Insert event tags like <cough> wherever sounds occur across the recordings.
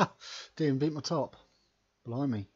<laughs> Didn't beat my top. Blimey.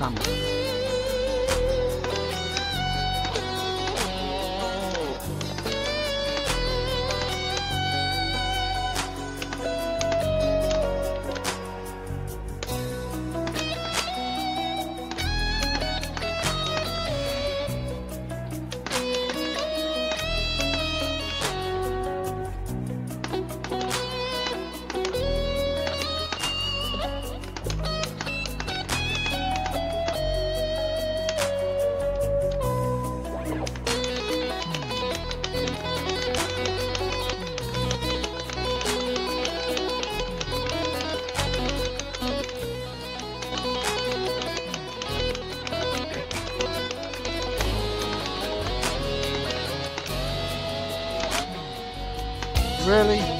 감 사. Really?